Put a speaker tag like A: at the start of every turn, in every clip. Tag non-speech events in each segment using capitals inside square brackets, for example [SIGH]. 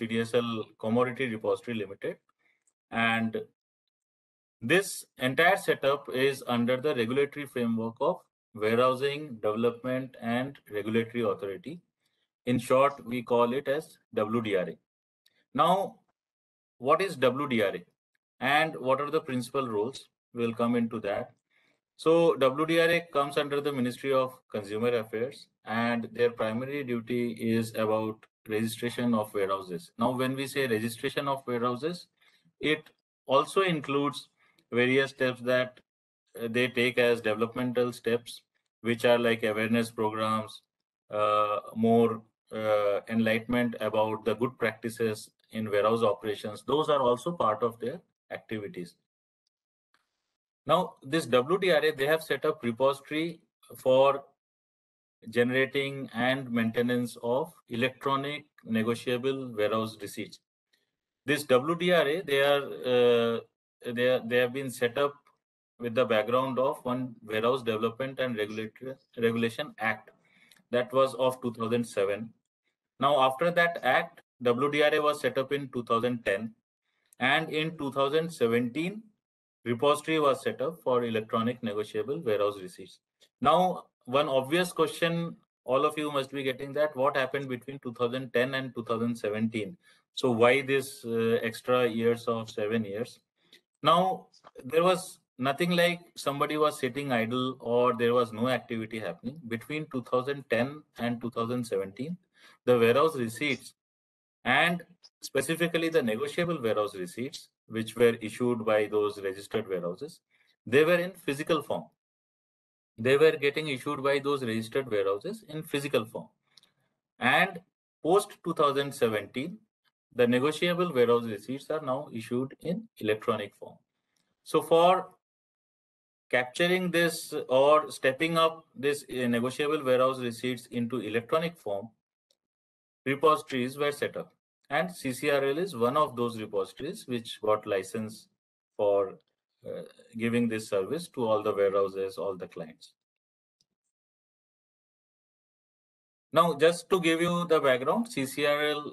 A: CDSL Commodity Repository Limited. And this entire setup is under the regulatory framework of Warehousing Development and Regulatory Authority. In short, we call it as WDRA. Now, what is WDRA and what are the principal roles? We'll come into that. So WDRA comes under the Ministry of Consumer Affairs and their primary duty is about registration of warehouses. Now, when we say registration of warehouses, it also includes various steps that uh, they take as developmental steps, which are like awareness programs, uh, more uh, enlightenment about the good practices in warehouse operations. Those are also part of their activities. Now, this WDRA, they have set up repository for generating and maintenance of electronic negotiable warehouse receipts. This WDRA, they are uh, they are, they have been set up with the background of one Warehouse Development and Regulatory Regulation Act that was of 2007. Now, after that act, WDRA was set up in 2010, and in 2017, repository was set up for electronic negotiable warehouse receipts. Now, one obvious question all of you must be getting that what happened between 2010 and 2017 so why this uh, extra years of seven years? Now there was nothing like somebody was sitting idle or there was no activity happening. Between 2010 and 2017 the warehouse receipts and specifically the negotiable warehouse receipts which were issued by those registered warehouses they were in physical form they were getting issued by those registered warehouses in physical form. And post 2017, the negotiable warehouse receipts are now issued in electronic form. So for capturing this or stepping up this uh, negotiable warehouse receipts into electronic form, repositories were set up. And CCRL is one of those repositories which got license for uh, giving this service to all the warehouses, all the clients. Now, just to give you the background, CCRL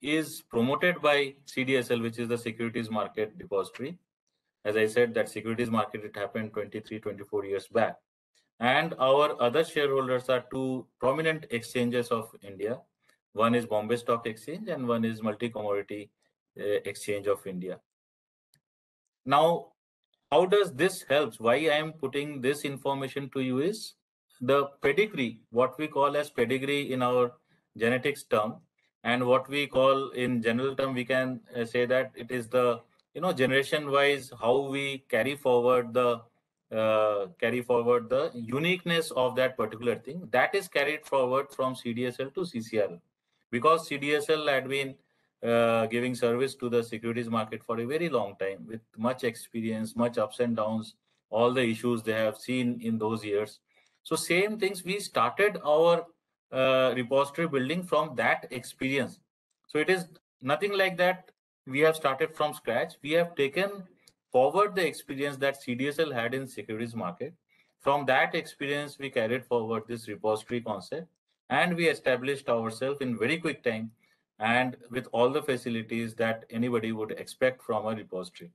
A: is promoted by CDSL, which is the Securities Market Depository. As I said, that securities market, it happened 23, 24 years back. And our other shareholders are two prominent exchanges of India. One is Bombay Stock Exchange and one is Multi Commodity uh, Exchange of India. Now, how does this help? Why I am putting this information to you is the pedigree, what we call as pedigree in our genetics term, and what we call in general term, we can uh, say that it is the you know generation wise how we carry forward the uh, carry forward the uniqueness of that particular thing that is carried forward from CDSL to CCRL because CDSL had been uh, giving service to the securities market for a very long time with much experience, much ups and downs, all the issues they have seen in those years. So same things, we started our uh, repository building from that experience. So it is nothing like that we have started from scratch. We have taken forward the experience that CDSL had in securities market. From that experience, we carried forward this repository concept and we established ourselves in very quick time and with all the facilities that anybody would expect from a repository.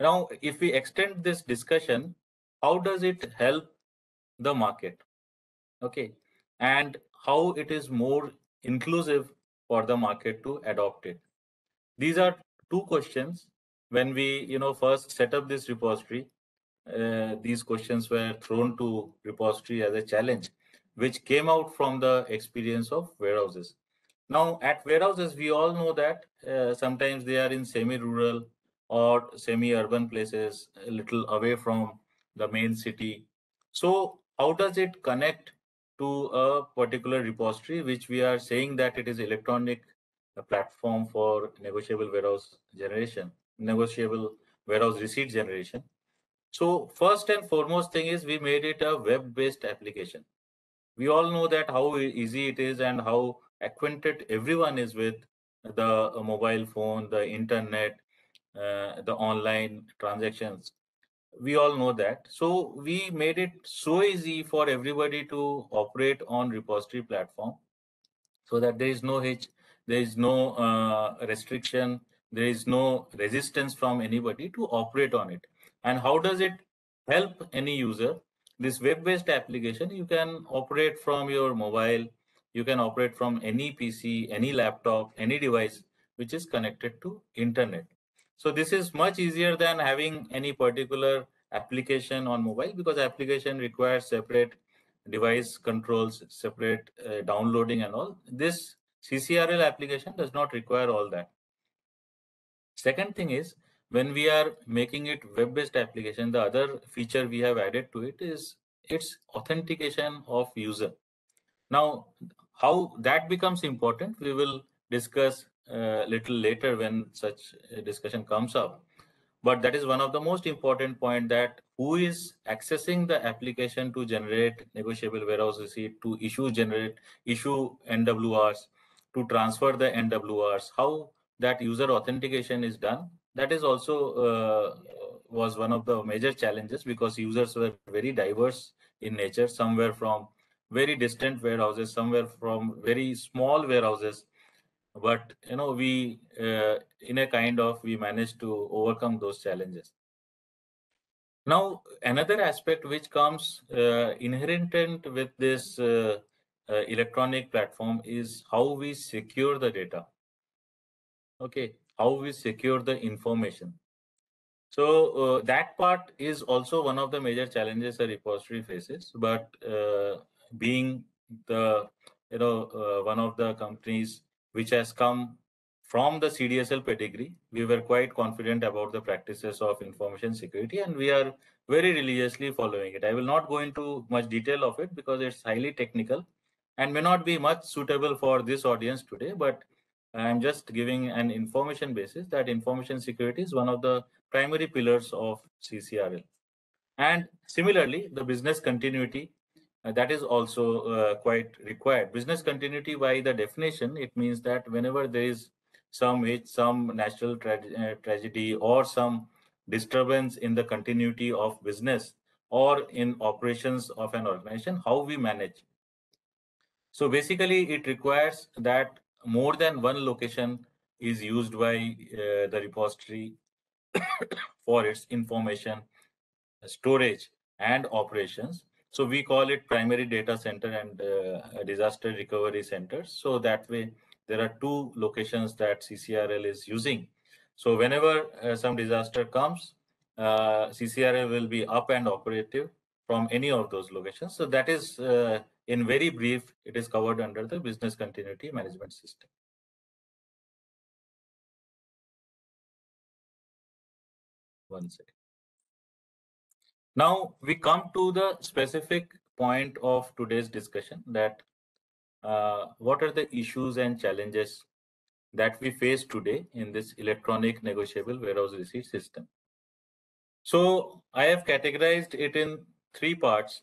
A: Now, if we extend this discussion, how does it help the market? Okay, and how it is more inclusive for the market to adopt it. These are two questions. When we, you know, first set up this repository, uh, these questions were thrown to repository as a challenge which came out from the experience of warehouses. Now, at warehouses, we all know that uh, sometimes they are in semi-rural or semi-urban places, a little away from the main city. So how does it connect to a particular repository, which we are saying that it is electronic platform for negotiable warehouse generation, negotiable warehouse receipt generation. So first and foremost thing is we made it a web-based application we all know that how easy it is and how acquainted everyone is with the uh, mobile phone, the internet, uh, the online transactions. we all know that. So we made it so easy for everybody to operate on repository platform so that there is no hitch, there is no uh, restriction, there is no resistance from anybody to operate on it. And how does it help any user? This web-based application, you can operate from your mobile, you can operate from any PC, any laptop, any device which is connected to internet. So this is much easier than having any particular application on mobile because application requires separate device controls, separate uh, downloading and all. This CCRL application does not require all that. Second thing is when we are making it web-based application, the other feature we have added to it is its authentication of user. Now, how that becomes important, we will discuss a uh, little later when such a discussion comes up. But that is one of the most important point that who is accessing the application to generate negotiable warehouse receipt, to issue generate issue NWRs, to transfer the NWRs, how that user authentication is done. That is also uh, was one of the major challenges because users were very diverse in nature. Some were from very distant warehouses, somewhere from very small warehouses, but you know we uh, in a kind of we managed to overcome those challenges. Now another aspect which comes uh, inherent with this uh, uh, electronic platform is how we secure the data. Okay how we secure the information so uh, that part is also one of the major challenges a repository faces but uh, being the you know uh, one of the companies which has come from the CDSL pedigree. We were quite confident about the practices of information security and we are very religiously following it. I will not go into much detail of it because it's highly technical and may not be much suitable for this audience today, but I'm just giving an information basis that information security is one of the primary pillars of CCRL. And similarly, the business continuity uh, that is also uh, quite required. Business continuity, by the definition, it means that whenever there is some some natural tra uh, tragedy or some disturbance in the continuity of business or in operations of an organization, how we manage. So basically, it requires that more than one location is used by uh, the repository [COUGHS] for its information storage and operations so we call it primary data center and uh, disaster recovery centers. So that way, there are two locations that CCRL is using. So whenever uh, some disaster comes, uh, CCRL will be up and operative from any of those locations. So that is, uh, in very brief, it is covered under the business continuity management system. One second. Now we come to the specific point of today's discussion that uh, what are the issues and challenges that we face today in this electronic negotiable warehouse receipt system. So I have categorized it in three parts.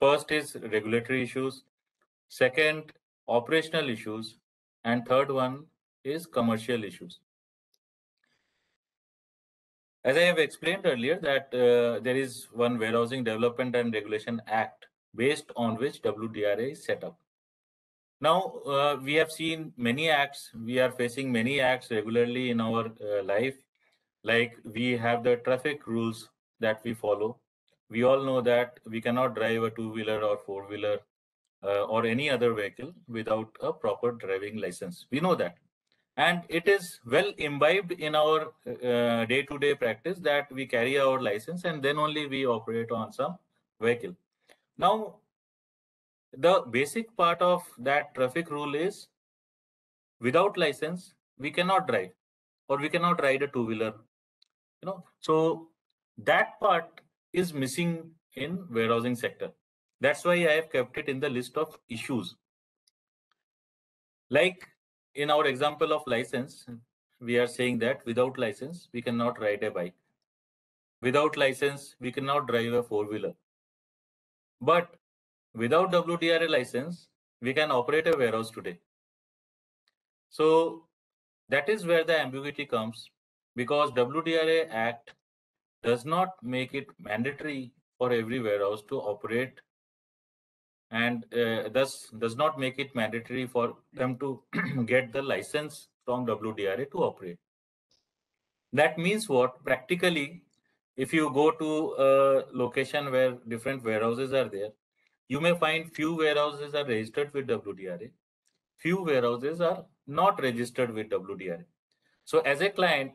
A: First is regulatory issues, second operational issues, and third one is commercial issues. As I have explained earlier that uh, there is one Warehousing Development and Regulation Act based on which WDRA is set up. Now, uh, we have seen many acts. We are facing many acts regularly in our uh, life. Like we have the traffic rules that we follow. We all know that we cannot drive a two-wheeler or four-wheeler uh, or any other vehicle without a proper driving license. We know that and it is well imbibed in our uh, day-to-day -day practice that we carry our license and then only we operate on some vehicle. Now, the basic part of that traffic rule is without license, we cannot drive or we cannot ride a two-wheeler. You know, so that part is missing in warehousing sector. That's why I have kept it in the list of issues. Like in our example of license, we are saying that without license, we cannot ride a bike. Without license, we cannot drive a four-wheeler. But without WDRA license, we can operate a warehouse today. So that is where the ambiguity comes because WDRA Act does not make it mandatory for every warehouse to operate and uh, thus does not make it mandatory for them to [CLEARS THROAT] get the license from WDRA to operate. That means what? Practically, if you go to a location where different warehouses are there, you may find few warehouses are registered with WDRA, few warehouses are not registered with WDRA. So as a client,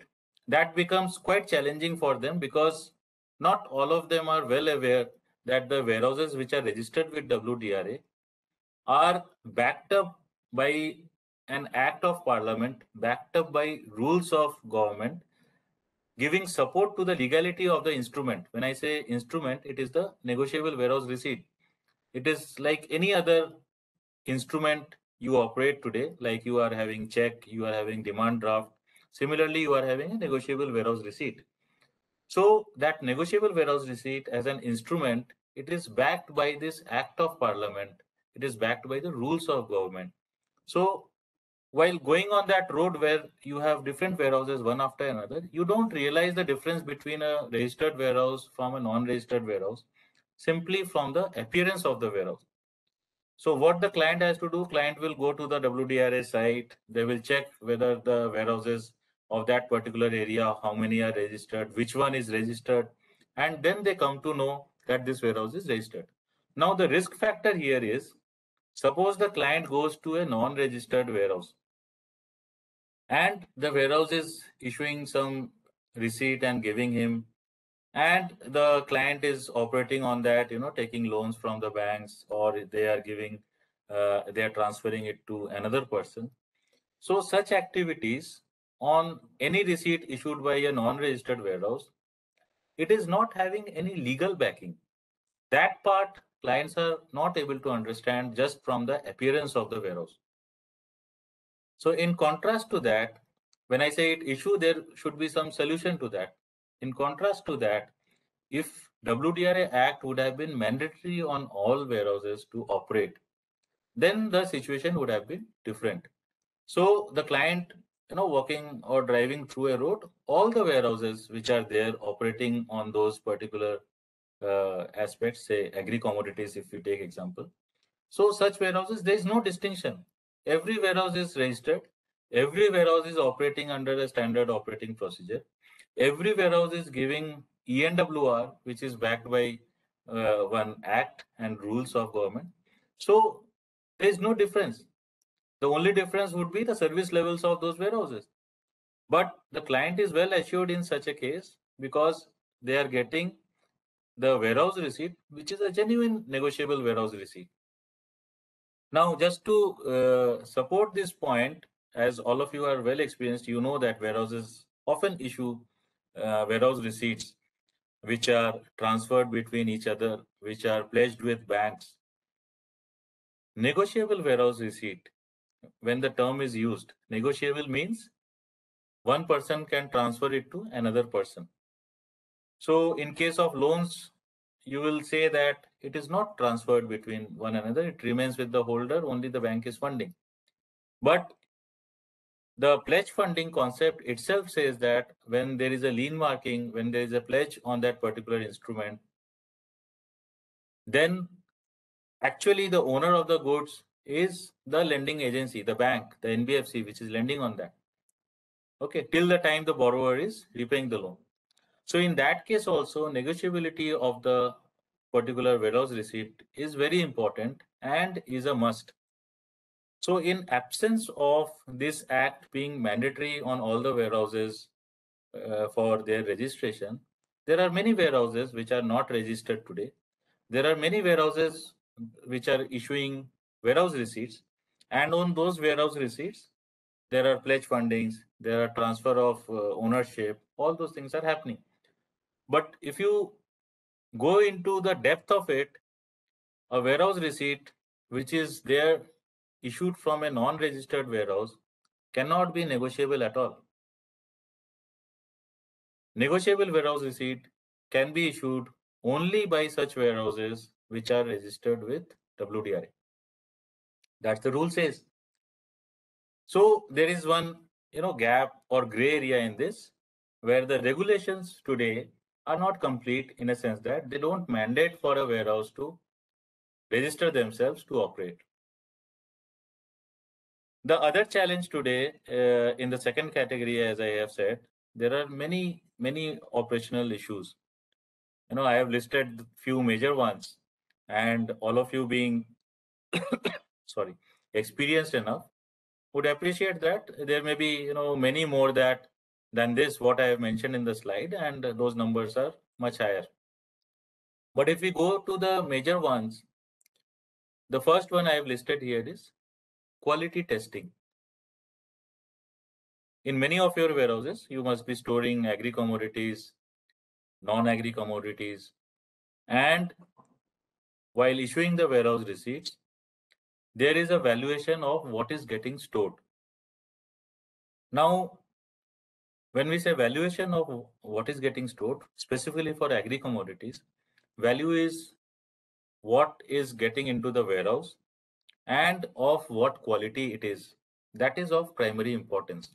A: that becomes quite challenging for them because not all of them are well aware that the warehouses which are registered with WDRA are backed up by an act of parliament, backed up by rules of government, giving support to the legality of the instrument. When I say instrument, it is the negotiable warehouse receipt. It is like any other instrument you operate today, like you are having check, you are having demand draft. Similarly, you are having a negotiable warehouse receipt. So that negotiable warehouse receipt as an instrument, it is backed by this act of parliament. It is backed by the rules of government. So while going on that road where you have different warehouses one after another, you don't realize the difference between a registered warehouse from a non-registered warehouse simply from the appearance of the warehouse. So what the client has to do, client will go to the WDRA site. They will check whether the warehouses of that particular area, how many are registered, which one is registered, and then they come to know that this warehouse is registered. Now the risk factor here is, suppose the client goes to a non-registered warehouse and the warehouse is issuing some receipt and giving him and the client is operating on that you know taking loans from the banks or they are giving uh, they are transferring it to another person so such activities on any receipt issued by a non-registered warehouse, it is not having any legal backing. That part clients are not able to understand just from the appearance of the warehouse. So in contrast to that, when I say it issue, there should be some solution to that. In contrast to that, if WDRA Act would have been mandatory on all warehouses to operate, then the situation would have been different. So the client you know walking or driving through a road all the warehouses which are there operating on those particular uh, aspects say agri commodities if you take example. So such warehouses there is no distinction. Every warehouse is registered. Every warehouse is operating under a standard operating procedure. Every warehouse is giving ENWR which is backed by uh, one act and rules of government. So there is no difference the only difference would be the service levels of those warehouses. But the client is well assured in such a case because they are getting the warehouse receipt, which is a genuine negotiable warehouse receipt. Now, just to uh, support this point, as all of you are well experienced, you know that warehouses often issue uh, warehouse receipts which are transferred between each other, which are pledged with banks. Negotiable warehouse receipt when the term is used. Negotiable means one person can transfer it to another person. So in case of loans, you will say that it is not transferred between one another. It remains with the holder, only the bank is funding. But the pledge funding concept itself says that when there is a lien marking, when there is a pledge on that particular instrument, then actually the owner of the goods is the lending agency, the bank, the NBFC, which is lending on that. Okay, till the time the borrower is repaying the loan. So in that case also, negotiability of the particular warehouse receipt is very important and is a must. So in absence of this act being mandatory on all the warehouses uh, for their registration, there are many warehouses which are not registered today. There are many warehouses which are issuing warehouse receipts. And on those warehouse receipts, there are pledge fundings, there are transfer of uh, ownership, all those things are happening. But if you go into the depth of it, a warehouse receipt, which is there issued from a non-registered warehouse, cannot be negotiable at all. Negotiable warehouse receipt can be issued only by such warehouses which are registered with WDRA. That's the rule says. So there is one, you know, gap or gray area in this where the regulations today are not complete in a sense that they don't mandate for a warehouse to register themselves to operate. The other challenge today uh, in the second category, as I have said, there are many, many operational issues. You know, I have listed few major ones and all of you being, sorry, experienced enough would appreciate that there may be, you know, many more that than this, what I have mentioned in the slide, and those numbers are much higher. But if we go to the major ones, the first one I have listed here is quality testing. In many of your warehouses, you must be storing agri commodities, non-agri commodities, and while issuing the warehouse receipts, there is a valuation of what is getting stored. Now, when we say valuation of what is getting stored, specifically for agri commodities, value is what is getting into the warehouse and of what quality it is. That is of primary importance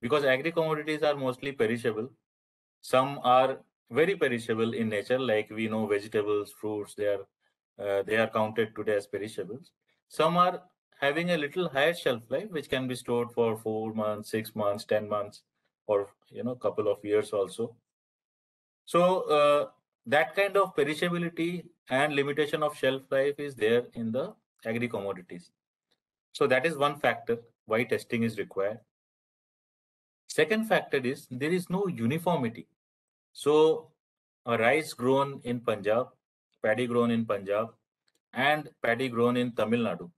A: because agri commodities are mostly perishable. Some are very perishable in nature, like we know vegetables, fruits, they are uh, they are counted today as perishables. Some are having a little higher shelf life, which can be stored for four months, six months, ten months, or you know, couple of years also. So uh, that kind of perishability and limitation of shelf life is there in the agri commodities. So that is one factor why testing is required. Second factor is there is no uniformity. So a rice grown in Punjab, paddy grown in Punjab, and paddy grown in Tamil Nadu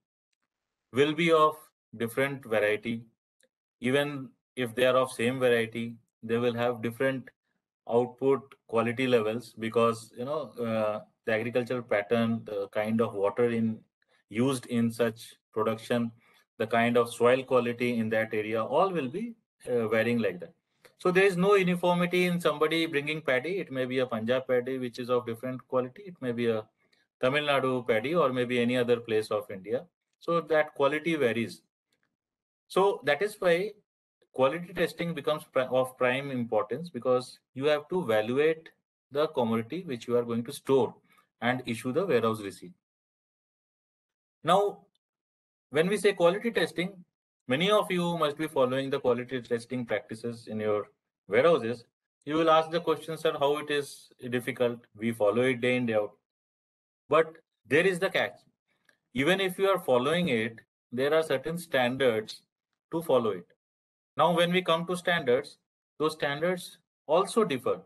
A: will be of different variety. Even if they are of same variety, they will have different output quality levels because you know uh, the agricultural pattern, the kind of water in used in such production, the kind of soil quality in that area, all will be uh, varying like that. So there is no uniformity in somebody bringing paddy. It may be a Punjab paddy, which is of different quality. It may be a Tamil Nadu paddy or maybe any other place of India. So that quality varies. So that is why quality testing becomes of prime importance because you have to evaluate the commodity which you are going to store and issue the warehouse receipt. Now, when we say quality testing, many of you must be following the quality testing practices in your warehouses. You will ask the question, sir, how it is difficult. We follow it day in, day out. But there is the catch. Even if you are following it, there are certain standards to follow it. Now, when we come to standards, those standards also differ.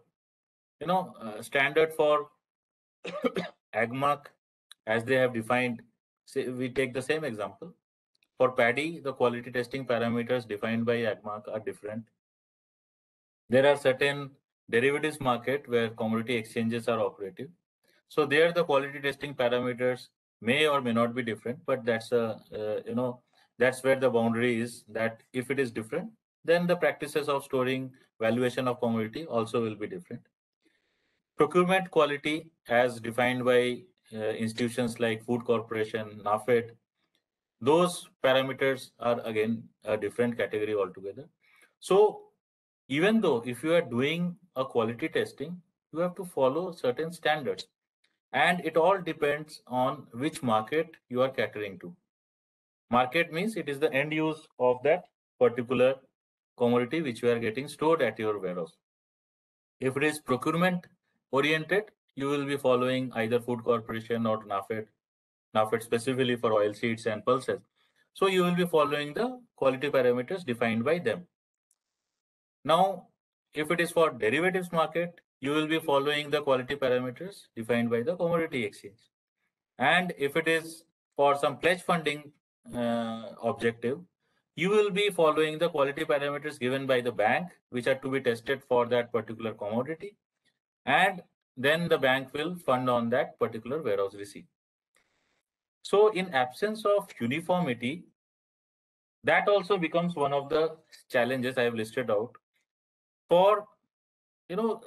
A: You know, uh, standard for [COUGHS] AgMark, as they have defined, say we take the same example. For paddy, the quality testing parameters defined by AgMark are different. There are certain derivatives market where commodity exchanges are operative. So there the quality testing parameters may or may not be different, but that's a, uh, you know, that's where the boundary is that if it is different, then the practices of storing valuation of commodity also will be different. Procurement quality as defined by uh, institutions like Food Corporation, NAFED, those parameters are again a different category altogether. So even though if you are doing a quality testing, you have to follow certain standards and it all depends on which market you are catering to. Market means it is the end use of that particular commodity which you are getting stored at your warehouse. If it is procurement oriented, you will be following either Food Corporation or NAFED, NAFED specifically for oil seeds and pulses. So you will be following the quality parameters defined by them. Now, if it is for derivatives market, you will be following the quality parameters defined by the commodity exchange. And if it is for some pledge funding uh, objective, you will be following the quality parameters given by the bank, which are to be tested for that particular commodity. And then the bank will fund on that particular warehouse receipt. So in absence of uniformity, that also becomes one of the challenges I have listed out for, you know,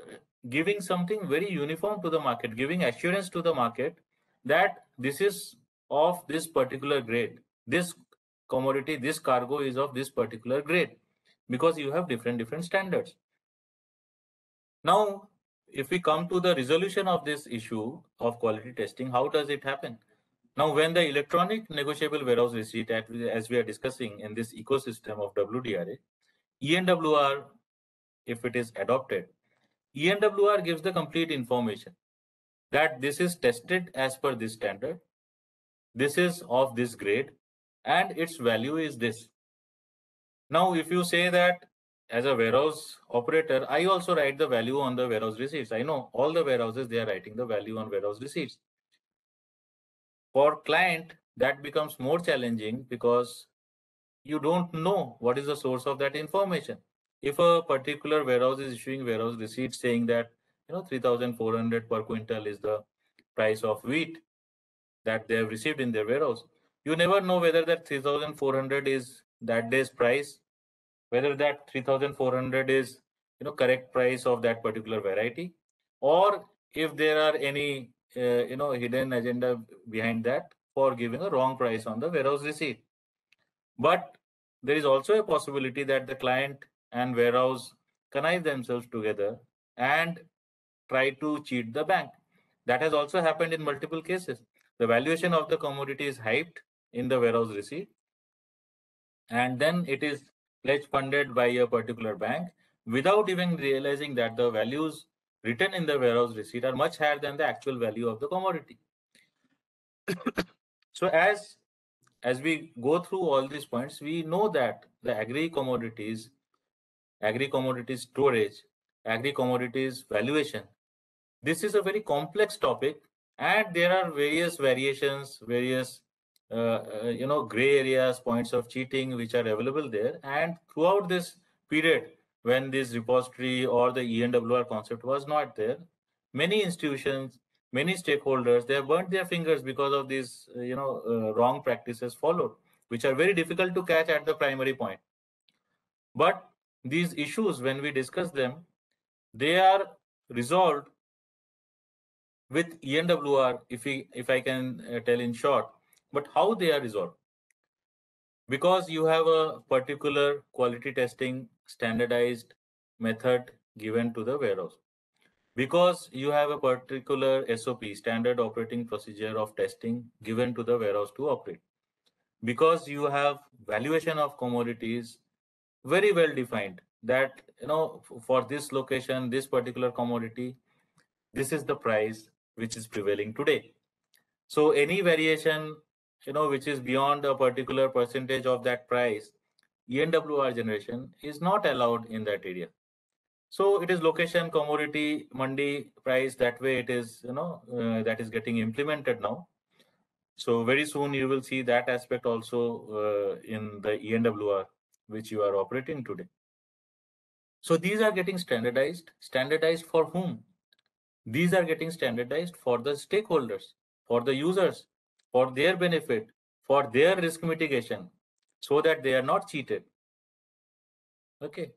A: giving something very uniform to the market, giving assurance to the market that this is of this particular grade. This commodity, this cargo is of this particular grade because you have different different standards. Now, if we come to the resolution of this issue of quality testing, how does it happen? Now, when the electronic negotiable warehouse receipt, as we are discussing in this ecosystem of WDRA, ENWR, if it is adopted, ENWR gives the complete information that this is tested as per this standard, this is of this grade, and its value is this. Now, if you say that as a warehouse operator, I also write the value on the warehouse receipts. I know all the warehouses, they are writing the value on warehouse receipts. For client, that becomes more challenging because you don't know what is the source of that information. If a particular warehouse is issuing warehouse receipts saying that, you know, 3,400 per quintal is the price of wheat that they have received in their warehouse, you never know whether that 3,400 is that day's price, whether that 3,400 is, you know, correct price of that particular variety, or if there are any, uh, you know, hidden agenda behind that for giving a wrong price on the warehouse receipt. But there is also a possibility that the client and warehouse connive themselves together and try to cheat the bank. That has also happened in multiple cases. The valuation of the commodity is hyped in the warehouse receipt, and then it is pledge funded by a particular bank without even realizing that the values written in the warehouse receipt are much higher than the actual value of the commodity. [COUGHS] so as as we go through all these points, we know that the agri commodities agri-commodities storage, agri-commodities valuation. This is a very complex topic and there are various variations, various uh, uh, you know gray areas, points of cheating which are available there. And throughout this period, when this repository or the ENWR concept was not there, many institutions, many stakeholders, they have burnt their fingers because of these uh, you know uh, wrong practices followed, which are very difficult to catch at the primary point. But these issues, when we discuss them, they are resolved with ENWR, if, we, if I can uh, tell in short, but how they are resolved. Because you have a particular quality testing standardized method given to the warehouse. Because you have a particular SOP, standard operating procedure of testing given to the warehouse to operate. Because you have valuation of commodities very well defined that you know for this location this particular commodity this is the price which is prevailing today. So any variation you know which is beyond a particular percentage of that price enwr generation is not allowed in that area. So it is location commodity mandi price that way it is you know uh, that is getting implemented now. So very soon you will see that aspect also uh, in the enwr which you are operating today. So these are getting standardized. Standardized for whom? These are getting standardized for the stakeholders, for the users, for their benefit, for their risk mitigation, so that they are not cheated. Okay.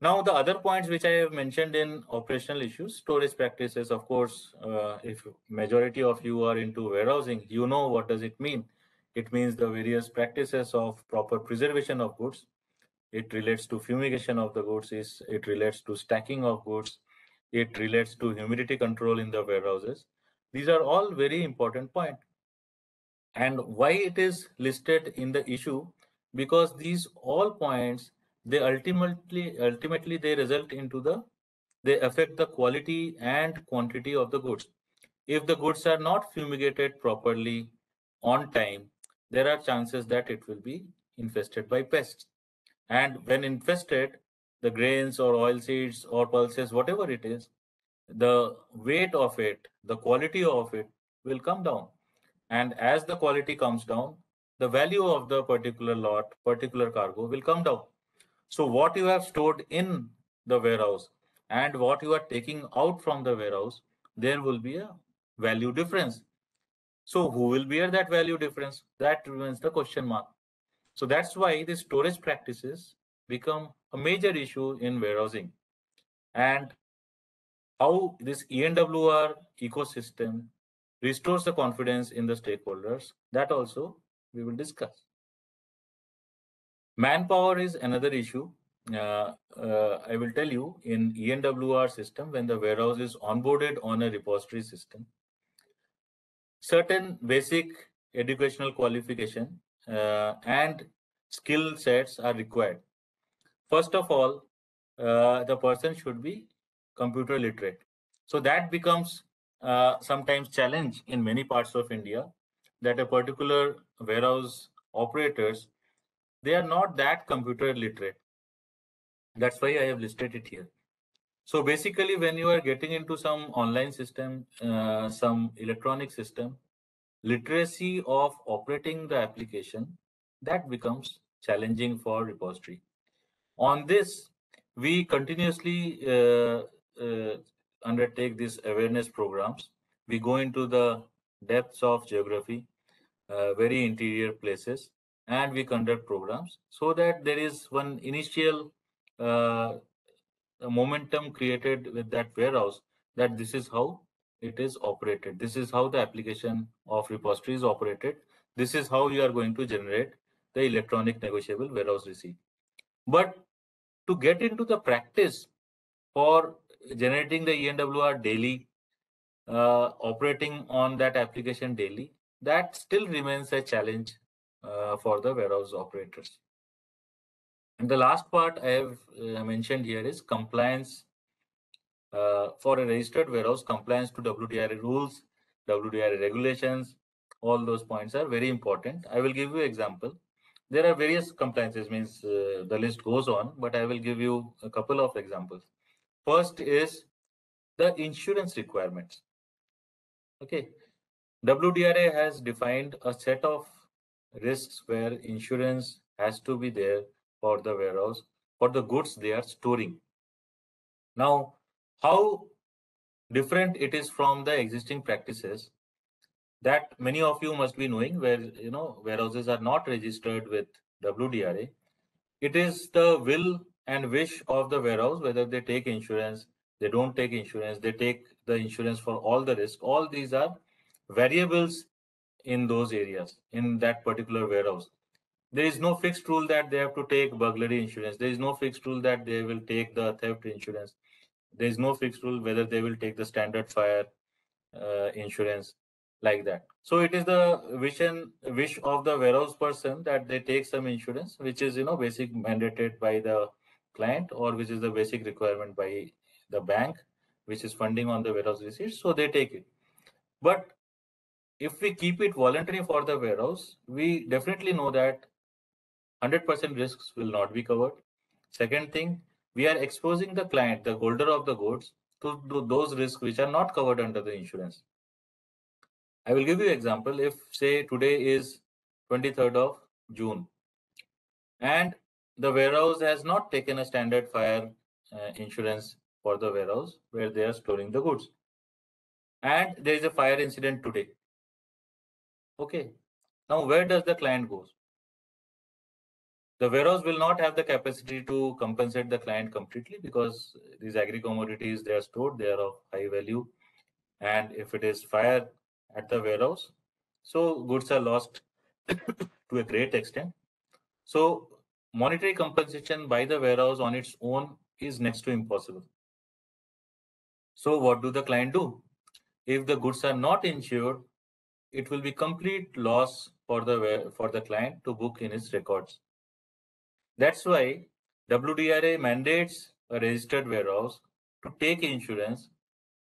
A: Now, the other points which I have mentioned in operational issues, storage practices, of course, uh, if majority of you are into warehousing, you know what does it mean. It means the various practices of proper preservation of goods. It relates to fumigation of the goods. It relates to stacking of goods. It relates to humidity control in the warehouses. These are all very important points. And why it is listed in the issue? Because these all points, they ultimately, ultimately they result into the, they affect the quality and quantity of the goods. If the goods are not fumigated properly on time, there are chances that it will be infested by pests. And when infested, the grains or oil seeds or pulses, whatever it is, the weight of it, the quality of it will come down. And as the quality comes down, the value of the particular lot, particular cargo will come down. So what you have stored in the warehouse and what you are taking out from the warehouse, there will be a value difference. So who will bear that value difference? That remains the question mark. So that's why the storage practices become a major issue in warehousing. And how this ENWR ecosystem restores the confidence in the stakeholders, that also we will discuss. Manpower is another issue uh, uh, I will tell you in ENWR system, when the warehouse is onboarded on a repository system, certain basic educational qualification uh, and skill sets are required. First of all, uh, the person should be computer literate. So that becomes uh, sometimes challenge in many parts of India that a particular warehouse operators, they are not that computer literate. That's why I have listed it here. So basically, when you are getting into some online system, uh, some electronic system, literacy of operating the application, that becomes challenging for repository. On this, we continuously uh, uh, undertake these awareness programs. We go into the depths of geography, uh, very interior places, and we conduct programs so that there is one initial uh, momentum created with that warehouse that this is how it is operated. This is how the application of repository is operated. This is how you are going to generate the electronic negotiable warehouse receipt. But to get into the practice for generating the ENWR daily, uh, operating on that application daily, that still remains a challenge uh, for the warehouse operators. And the last part I have uh, mentioned here is compliance uh, for a registered warehouse, compliance to WDRA rules, WDRA regulations, all those points are very important. I will give you example. There are various compliances, means uh, the list goes on, but I will give you a couple of examples. First is the insurance requirements. Okay, WDRA has defined a set of risks where insurance has to be there for the warehouse for the goods they are storing. Now, how different it is from the existing practices that many of you must be knowing where you know warehouses are not registered with WDRA. It is the will and wish of the warehouse whether they take insurance, they don't take insurance, they take the insurance for all the risk. All these are variables in those areas in that particular warehouse. There is no fixed rule that they have to take burglary insurance. There is no fixed rule that they will take the theft insurance. There is no fixed rule whether they will take the standard fire uh, insurance like that. So it is the vision wish of the warehouse person that they take some insurance, which is you know basic mandated by the client or which is the basic requirement by the bank, which is funding on the warehouse receipt So they take it. But if we keep it voluntary for the warehouse, we definitely know that 100% risks will not be covered. Second thing, we are exposing the client, the holder of the goods, to, those risks which are not covered under the insurance. I will give you an example. If say today is 23rd of June and the warehouse has not taken a standard fire uh, insurance for the warehouse where they are storing the goods and there is a fire incident today okay now where does the client goes the warehouse will not have the capacity to compensate the client completely because these agri commodities they are stored they are of high value. And if it is fire at the warehouse so goods are lost [COUGHS] to a great extent. So monetary compensation by the warehouse on its own is next to impossible. So what do the client do? If the goods are not insured it will be complete loss for the for the client to book in his records that's why WDRA mandates a registered warehouse to take insurance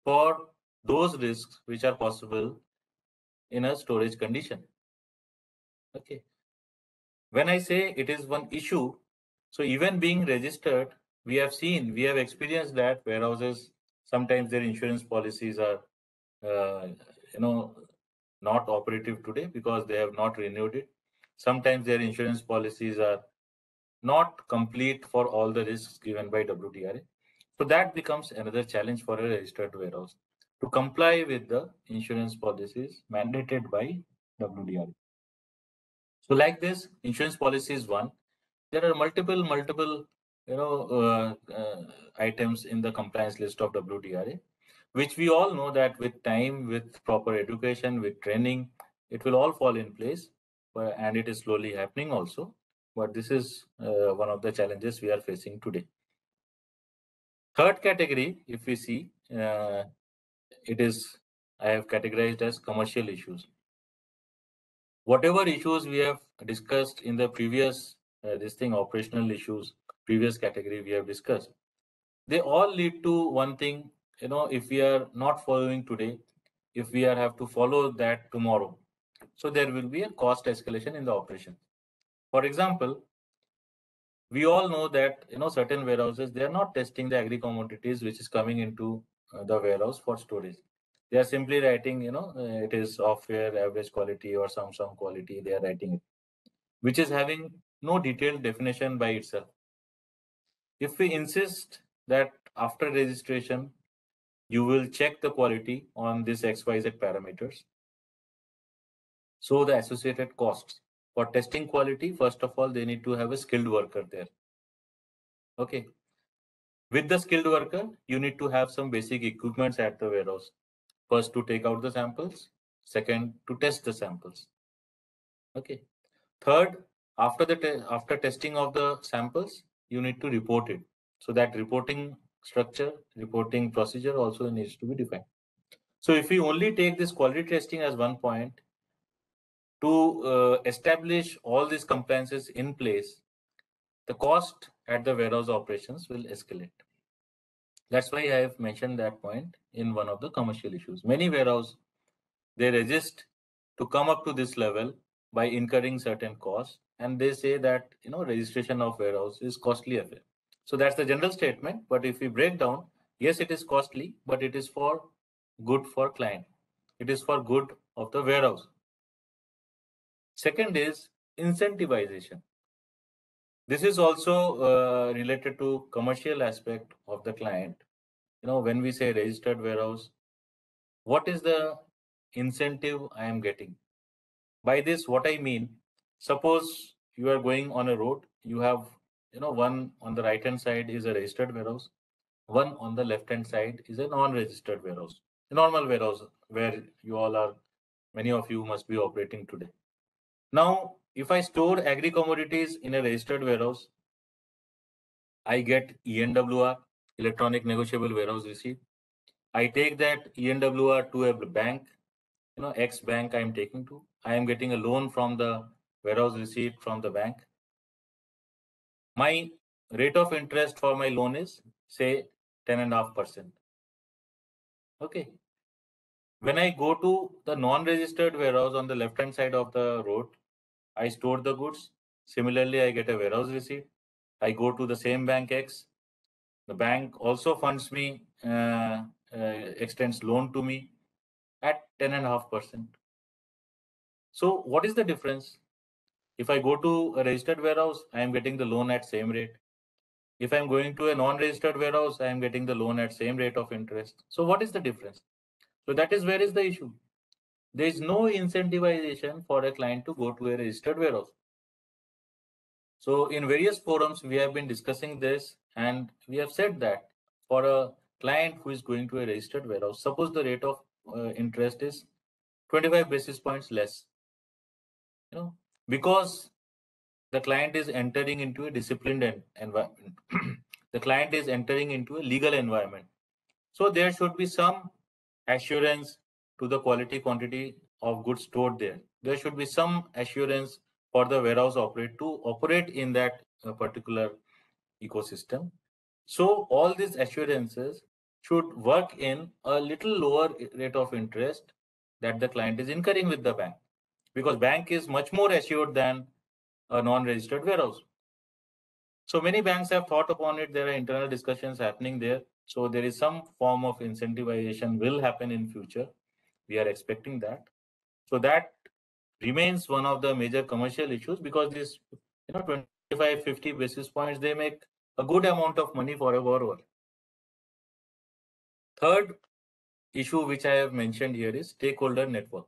A: for those risks which are possible in a storage condition. Okay. When I say it is one issue, so even being registered, we have seen, we have experienced that warehouses, sometimes their insurance policies are, uh, you know, not operative today because they have not renewed it. Sometimes their insurance policies are not complete for all the risks given by WDRA. So that becomes another challenge for a registered warehouse to comply with the insurance policies mandated by WDRA. So like this, insurance policy is one. There are multiple, multiple, you know, uh, uh, items in the compliance list of WDRA, which we all know that with time, with proper education, with training, it will all fall in place, and it is slowly happening also. But this is uh, one of the challenges we are facing today. Third category, if we see, uh, it is I have categorized as commercial issues. Whatever issues we have discussed in the previous uh, this thing operational issues previous category we have discussed they all lead to one thing you know if we are not following today if we are have to follow that tomorrow so there will be a cost escalation in the operation for example we all know that you know certain warehouses they are not testing the agri commodities which is coming into uh, the warehouse for storage they are simply writing you know uh, it is of fair average quality or some some quality they are writing it which is having no detailed definition by itself if we insist that after registration, you will check the quality on this XYZ parameters. So the associated costs for testing quality, first of all, they need to have a skilled worker there. Okay. With the skilled worker, you need to have some basic equipments at the warehouse. First to take out the samples, second to test the samples. Okay. Third, after the te after testing of the samples, you need to report it. So that reporting structure, reporting procedure also needs to be defined. So if we only take this quality testing as one point to uh, establish all these compliances in place, the cost at the warehouse operations will escalate. That's why I have mentioned that point in one of the commercial issues. Many warehouses, they resist to come up to this level by incurring certain costs and they say that you know registration of warehouse is costly affair so that's the general statement but if we break down yes it is costly but it is for good for client it is for good of the warehouse second is incentivization. This is also uh, related to commercial aspect of the client. You know when we say registered warehouse what is the incentive i am getting? By this what i mean suppose you are going on a road you have you know one on the right hand side is a registered warehouse one on the left hand side is a non-registered warehouse a normal warehouse where you all are many of you must be operating today now if i store agri commodities in a registered warehouse i get enwr electronic negotiable warehouse receipt i take that enwr to a bank you know x bank i am taking to i am getting a loan from the warehouse receipt from the bank. My rate of interest for my loan is say 10.5%. Okay. When I go to the non-registered warehouse on the left-hand side of the road, I store the goods. Similarly, I get a warehouse receipt. I go to the same bank X. The bank also funds me, uh, uh, extends loan to me at 10.5%. So what is the difference? If I go to a registered warehouse, I am getting the loan at same rate. If I'm going to a non-registered warehouse, I am getting the loan at same rate of interest. So what is the difference? So that is where is the issue. There is no incentivization for a client to go to a registered warehouse. So in various forums, we have been discussing this and we have said that for a client who is going to a registered warehouse, suppose the rate of uh, interest is 25 basis points less. You know, because the client is entering into a disciplined environment [CLEARS THROAT] the client is entering into a legal environment so there should be some assurance to the quality quantity of goods stored there there should be some assurance for the warehouse operator to operate in that uh, particular ecosystem so all these assurances should work in a little lower rate of interest that the client is incurring with the bank because bank is much more assured than a non-registered warehouse. So many banks have thought upon it. There are internal discussions happening there. So there is some form of incentivization will happen in future. We are expecting that. So that remains one of the major commercial issues because this, you know, 25, 50 basis points, they make a good amount of money for a borrower. Third issue which I have mentioned here is stakeholder network.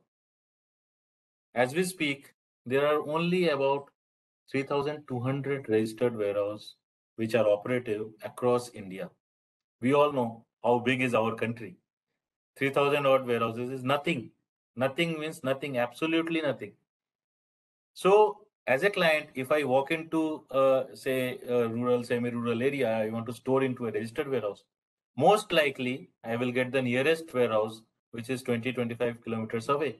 A: As we speak, there are only about 3,200 registered warehouses which are operative across India. We all know how big is our country. 3,000 odd warehouses is nothing. Nothing means nothing, absolutely nothing. So as a client, if I walk into, uh, say, a rural, semi-rural area, I want to store into a registered warehouse. Most likely, I will get the nearest warehouse, which is 20, 25 kilometers away.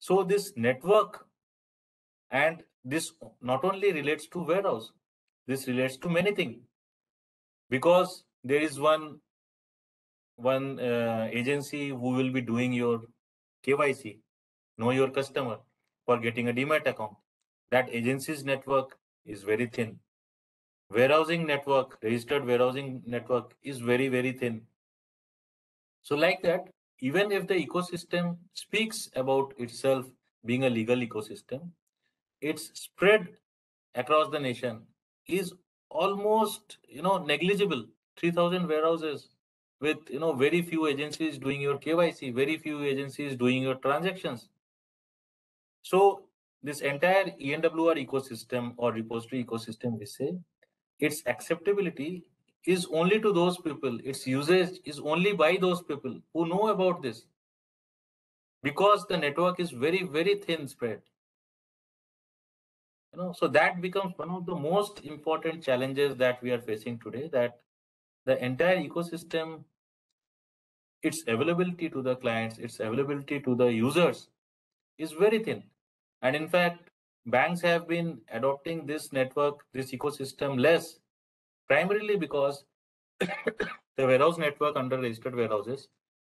A: So this network and this not only relates to warehouse, this relates to many things because there is one one uh, agency who will be doing your KYC, know your customer for getting a demat account. That agency's network is very thin. Warehousing network, registered warehousing network is very, very thin. So like that, even if the ecosystem speaks about itself being a legal ecosystem, its spread across the nation is almost, you know, negligible. 3000 warehouses with, you know, very few agencies doing your KYC, very few agencies doing your transactions. So this entire ENWR ecosystem or repository ecosystem, we say, its acceptability is only to those people, its usage is only by those people who know about this. Because the network is very, very thin spread. You know, so that becomes one of the most important challenges that we are facing today, that the entire ecosystem, its availability to the clients, its availability to the users is very thin. And in fact, banks have been adopting this network, this ecosystem less, primarily because [COUGHS] the warehouse network under registered warehouses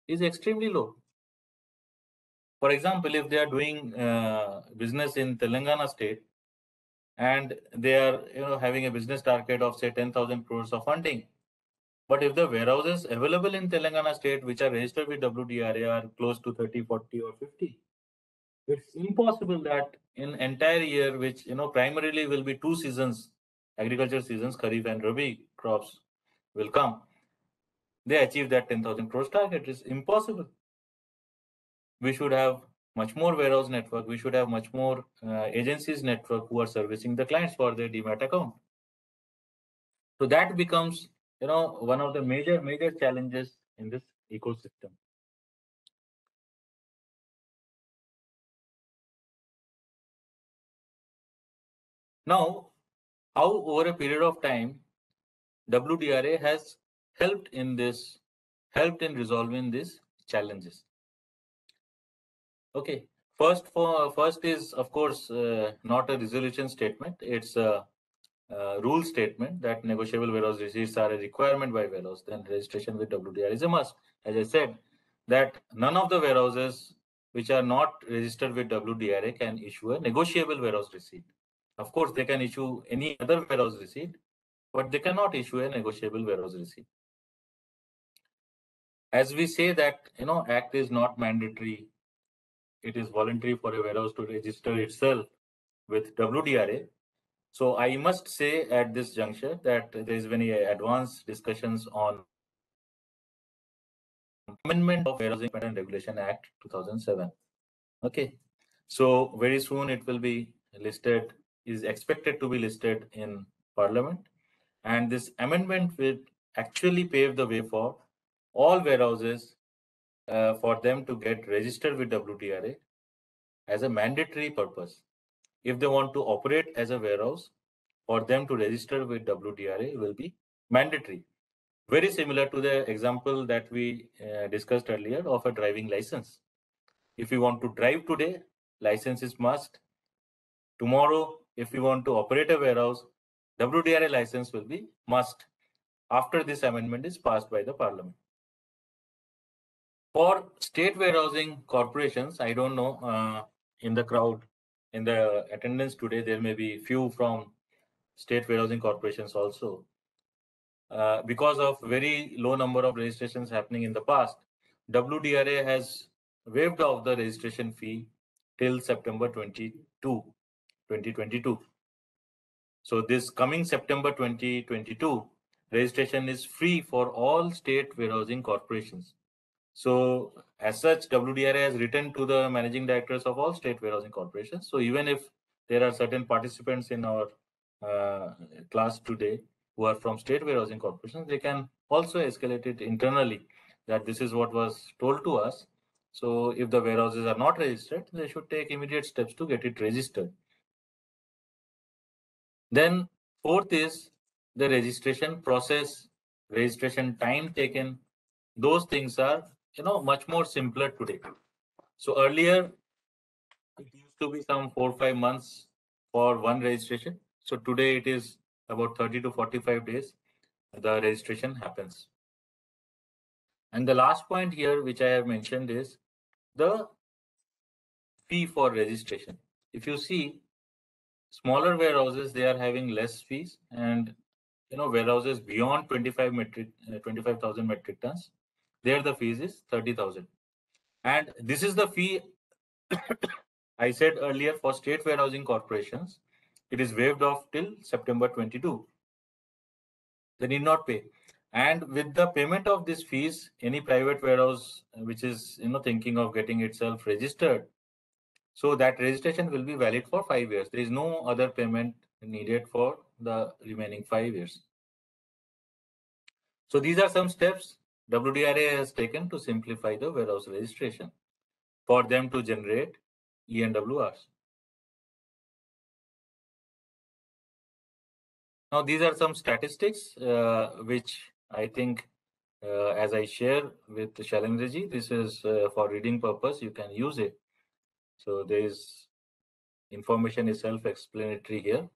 A: is extremely low. For example, if they are doing uh, business in Telangana state and they are you know having a business target of say 10,000 crores of funding, but if the warehouses available in Telangana state which are registered with WDRA are close to 30, 40 or 50, it's impossible that in entire year, which you know primarily will be two seasons, agriculture seasons, Kharif and Rabi crops will come, they achieve that 10,000 crores target. It's impossible. We should have much more warehouse network. We should have much more uh, agencies network who are servicing the clients for their demat account. So that becomes, you know, one of the major major challenges in this ecosystem. Now, how over a period of time, WDRA has helped in this, helped in resolving these challenges. Okay, first for first is of course uh, not a resolution statement. It's a, a, rule statement that negotiable warehouse receipts are a requirement by warehouse. Then registration with WDR is a must. As I said, that none of the warehouses which are not registered with WDRA can issue a negotiable warehouse receipt. Of course, they can issue any other warehouse receipt, but they cannot issue a negotiable warehouse receipt. As we say that, you know, act is not mandatory. It is voluntary for a warehouse to register itself with WDRA. So I must say at this juncture that there is many advanced discussions on Amendment of Warehousing and Regulation Act 2007. Okay, so very soon it will be listed is expected to be listed in Parliament. And this amendment will actually pave the way for all warehouses uh, for them to get registered with WDRA as a mandatory purpose. If they want to operate as a warehouse, for them to register with WDRA will be mandatory. Very similar to the example that we uh, discussed earlier of a driving license. If you want to drive today, license is must. Tomorrow, if we want to operate a warehouse, WDRA license will be must after this amendment is passed by the parliament. For state warehousing corporations, I don't know uh, in the crowd, in the attendance today, there may be few from state warehousing corporations also. Uh, because of very low number of registrations happening in the past, WDRA has waived off the registration fee till September 22. 2022. So this coming September 2022, registration is free for all state warehousing corporations. So as such, WDRA has written to the managing directors of all state warehousing corporations. So even if there are certain participants in our uh, class today who are from state warehousing corporations, they can also escalate it internally that this is what was told to us. So if the warehouses are not registered, they should take immediate steps to get it registered. Then fourth is the registration process, registration time taken. Those things are, you know, much more simpler today. So earlier, it used to be some four, five months for one registration. So today it is about 30 to 45 days, the registration happens. And the last point here, which I have mentioned is the fee for registration. If you see smaller warehouses, they are having less fees and you know warehouses beyond 25 metric uh, 25,000 metric tons, there the fees is 30,000. And this is the fee [COUGHS] I said earlier for state warehousing corporations, it is waived off till September 22. They need not pay. And with the payment of these fees, any private warehouse uh, which is you know thinking of getting itself registered, so that registration will be valid for five years. There is no other payment needed for the remaining five years. So these are some steps WDRA has taken to simplify the warehouse registration for them to generate ENWRs. Now, these are some statistics uh, which I think uh, as I share with Shailendra this is uh, for reading purpose, you can use it. So there is information is self-explanatory here.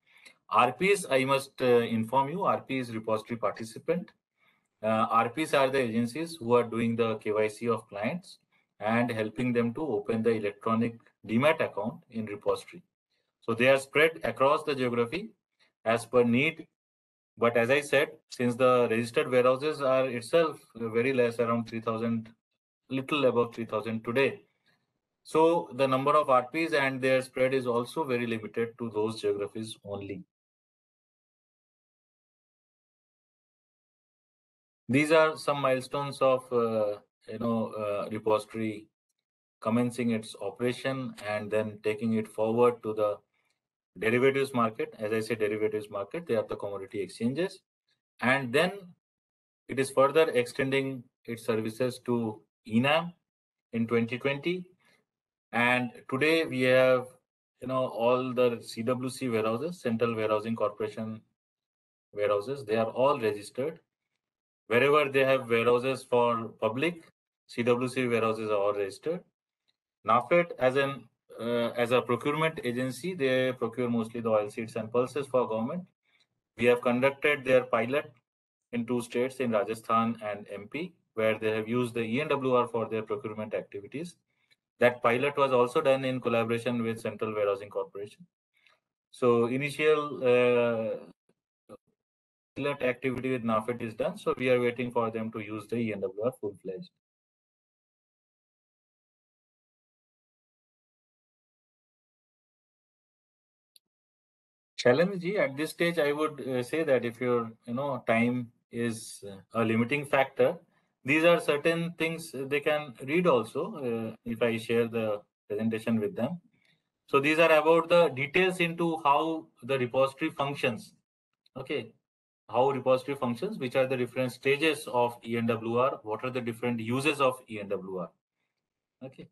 A: RPs, I must uh, inform you, RP is repository participant. Uh, RPs are the agencies who are doing the KYC of clients and helping them to open the electronic demat account in repository. So they are spread across the geography as per need. But as I said, since the registered warehouses are itself very less, around 3,000, little above 3,000 today. So the number of RPs and their spread is also very limited to those geographies only. These are some milestones of, uh, you know, uh, repository commencing its operation and then taking it forward to the derivatives market. As I said, derivatives market, they are the commodity exchanges. And then it is further extending its services to ENAM in 2020. And today we have, you know, all the CWC warehouses, Central Warehousing Corporation warehouses, they are all registered. Wherever they have warehouses for public, CWC warehouses are registered. NAFED as an uh, as a procurement agency, they procure mostly the oil seeds and pulses for government. We have conducted their pilot in two states in Rajasthan and MP, where they have used the ENWR for their procurement activities. That pilot was also done in collaboration with Central Warehousing Corporation. So initial uh, pilot activity with NAFED is done. So we are waiting for them to use the ENWR full-fledged. challenge at this stage i would uh, say that if your you know time is uh, a limiting factor these are certain things they can read also uh, if i share the presentation with them so these are about the details into how the repository functions okay how repository functions which are the different stages of enwr what are the different uses of enwr okay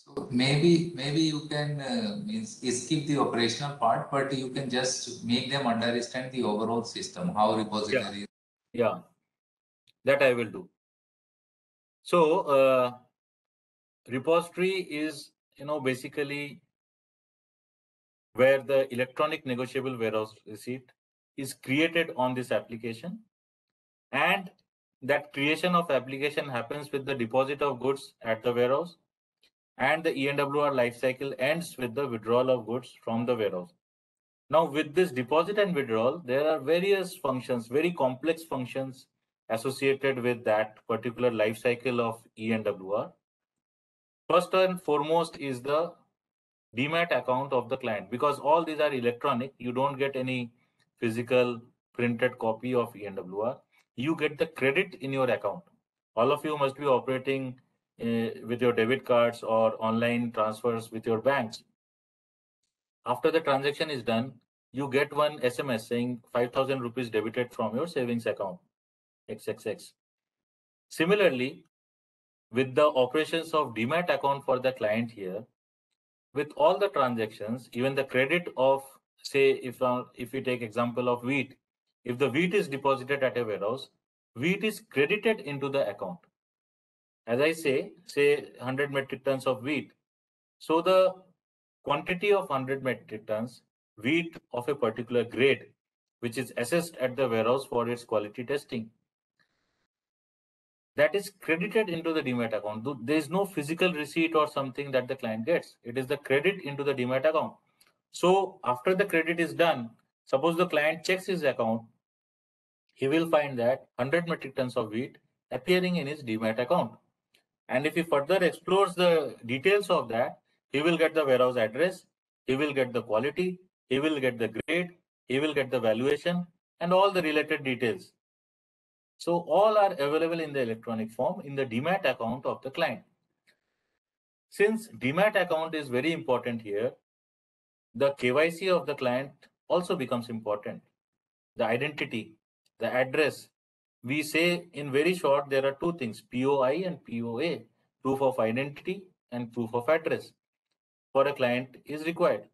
B: so maybe maybe you can uh, means skip the operational part, but you can just make them understand the overall system, how repository.
A: Yeah, yeah. that I will do. So uh, repository is you know basically where the electronic negotiable warehouse receipt is created on this application and that creation of application happens with the deposit of goods at the warehouse and the ENWR lifecycle ends with the withdrawal of goods from the warehouse. Now, with this deposit and withdrawal, there are various functions, very complex functions associated with that particular lifecycle of ENWR. First and foremost is the demat account of the client because all these are electronic. You don't get any physical printed copy of ENWR. You get the credit in your account. All of you must be operating uh, with your debit cards or online transfers with your banks. After the transaction is done, you get one SMS saying 5000 rupees debited from your savings account XXX. Similarly, with the operations of demat account for the client here, with all the transactions, even the credit of say if uh, if we take example of wheat, if the wheat is deposited at a warehouse, wheat is credited into the account. As I say, say 100 metric tons of wheat. So the quantity of 100 metric tons wheat of a particular grade, which is assessed at the warehouse for its quality testing, that is credited into the demat account. There is no physical receipt or something that the client gets. It is the credit into the demat account. So after the credit is done, suppose the client checks his account, he will find that 100 metric tons of wheat appearing in his demat account. And if he further explores the details of that, he will get the warehouse address, he will get the quality, he will get the grade, he will get the valuation and all the related details. So all are available in the electronic form in the demat account of the client. Since demat account is very important here, the KYC of the client also becomes important. The identity, the address. We say in very short, there are two things, POI and POA, proof of identity and proof of address for a client is required.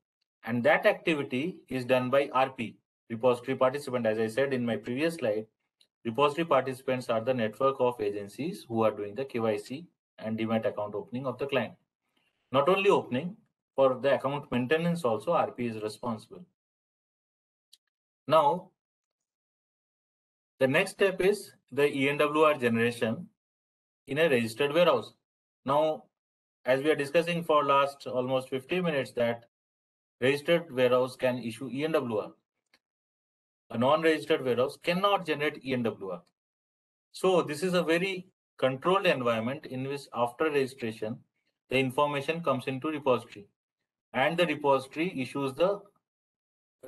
A: And that activity is done by RP, repository participant. As I said in my previous slide, repository participants are the network of agencies who are doing the KYC and demat account opening of the client. Not only opening, for the account maintenance also RP is responsible. Now, the next step is the ENWR generation in a registered warehouse. Now, as we are discussing for last almost 50 minutes that registered warehouse can issue ENWR. A non-registered warehouse cannot generate ENWR. So this is a very controlled environment in which after registration, the information comes into repository and the repository issues the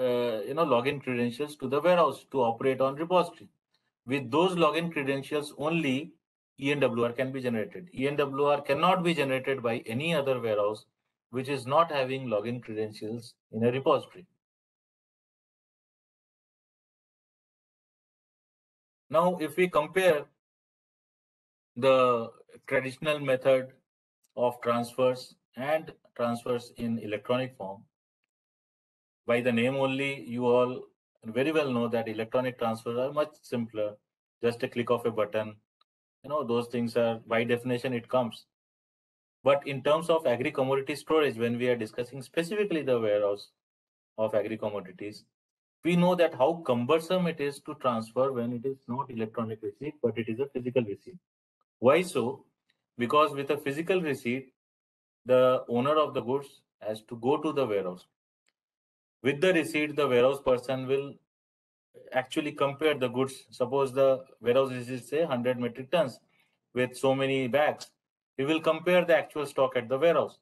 A: uh, you know login credentials to the warehouse to operate on repository. With those login credentials only, ENWR can be generated. ENWR cannot be generated by any other warehouse which is not having login credentials in a repository. Now, if we compare the traditional method of transfers and transfers in electronic form. By the name only, you all very well know that electronic transfers are much simpler. Just a click of a button. You know, those things are by definition it comes. But in terms of agri commodity storage, when we are discussing specifically the warehouse of agri commodities, we know that how cumbersome it is to transfer when it is not electronic receipt, but it is a physical receipt. Why so? Because with a physical receipt, the owner of the goods has to go to the warehouse. With the receipt, the warehouse person will actually compare the goods. Suppose the warehouse is say 100 metric tons with so many bags. He will compare the actual stock at the warehouse.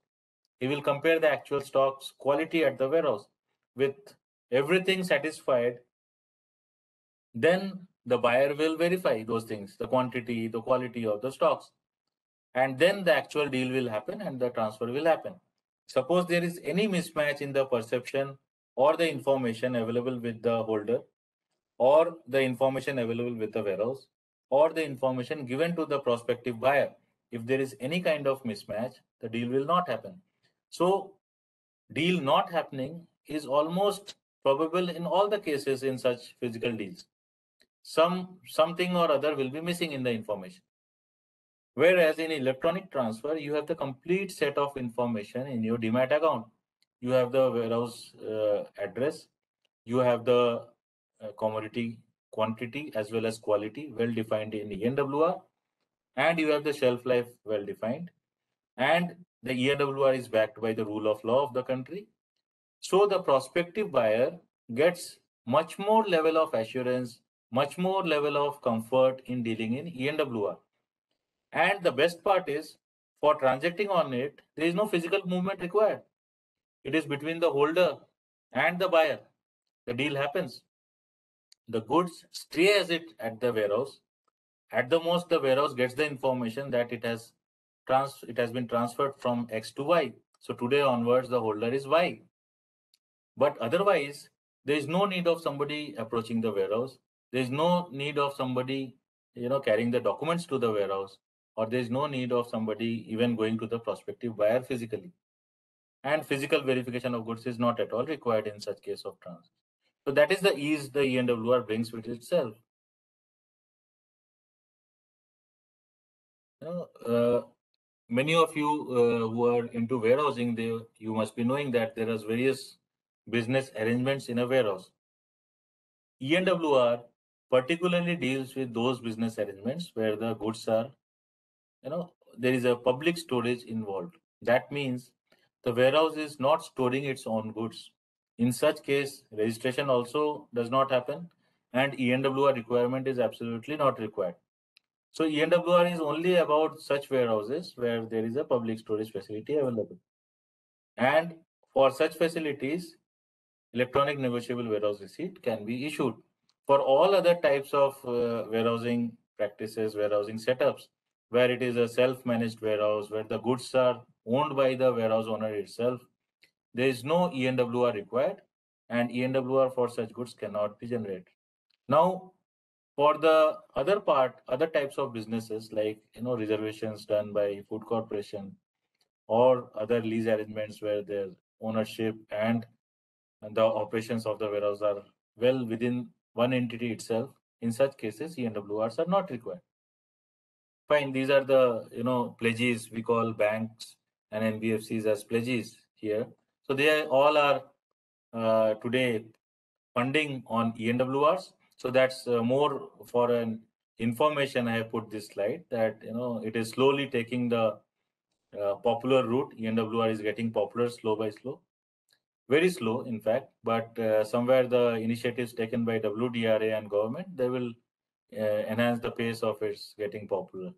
A: He will compare the actual stock's quality at the warehouse with everything satisfied. Then the buyer will verify those things, the quantity, the quality of the stocks and then the actual deal will happen and the transfer will happen. Suppose there is any mismatch in the perception or the information available with the holder or the information available with the warehouse or the information given to the prospective buyer. If there is any kind of mismatch, the deal will not happen. So deal not happening is almost probable in all the cases in such physical deals. Some something or other will be missing in the information. Whereas in electronic transfer, you have the complete set of information in your demat account. You have the warehouse uh, address, you have the uh, commodity quantity as well as quality well defined in ENWR, and you have the shelf life well defined. And the ENWR is backed by the rule of law of the country. So the prospective buyer gets much more level of assurance, much more level of comfort in dealing in ENWR. And the best part is for transacting on it, there is no physical movement required. It is between the holder and the buyer. The deal happens. The goods stay as it at the warehouse. At the most, the warehouse gets the information that it has trans it has been transferred from X to Y. So today onwards, the holder is Y. But otherwise, there is no need of somebody approaching the warehouse. There is no need of somebody, you know, carrying the documents to the warehouse or there is no need of somebody even going to the prospective buyer physically. and physical verification of goods is not at all required in such case of transit. So that is the ease the ENWR brings with itself. Know, uh, many of you uh, who are into warehousing, they, you must be knowing that there are various business arrangements in a warehouse. ENWR particularly deals with those business arrangements where the goods are, you know, there is a public storage involved. That means the warehouse is not storing its own goods. In such case, registration also does not happen and ENWR requirement is absolutely not required. So ENWR is only about such warehouses where there is a public storage facility available. And for such facilities, electronic negotiable warehouse receipt can be issued. For all other types of uh, warehousing practices, warehousing setups, where it is a self-managed warehouse, where the goods are owned by the warehouse owner itself, there is no ENWR required and ENWR for such goods cannot be generated. Now, for the other part, other types of businesses like you know reservations done by food corporation or other lease arrangements where their ownership and the operations of the warehouse are well within one entity itself. In such cases, ENWRs are not required. Fine, these are the you know pledgees we call banks and NBFCs as pledgees here. So they all are uh, today funding on ENWRs. So that's uh, more for an information. I have put this slide that you know it is slowly taking the uh, popular route. ENWR is getting popular slow by slow very slow in fact but uh, somewhere the initiatives taken by wdra and government they will Uh, enhance the pace of its getting popular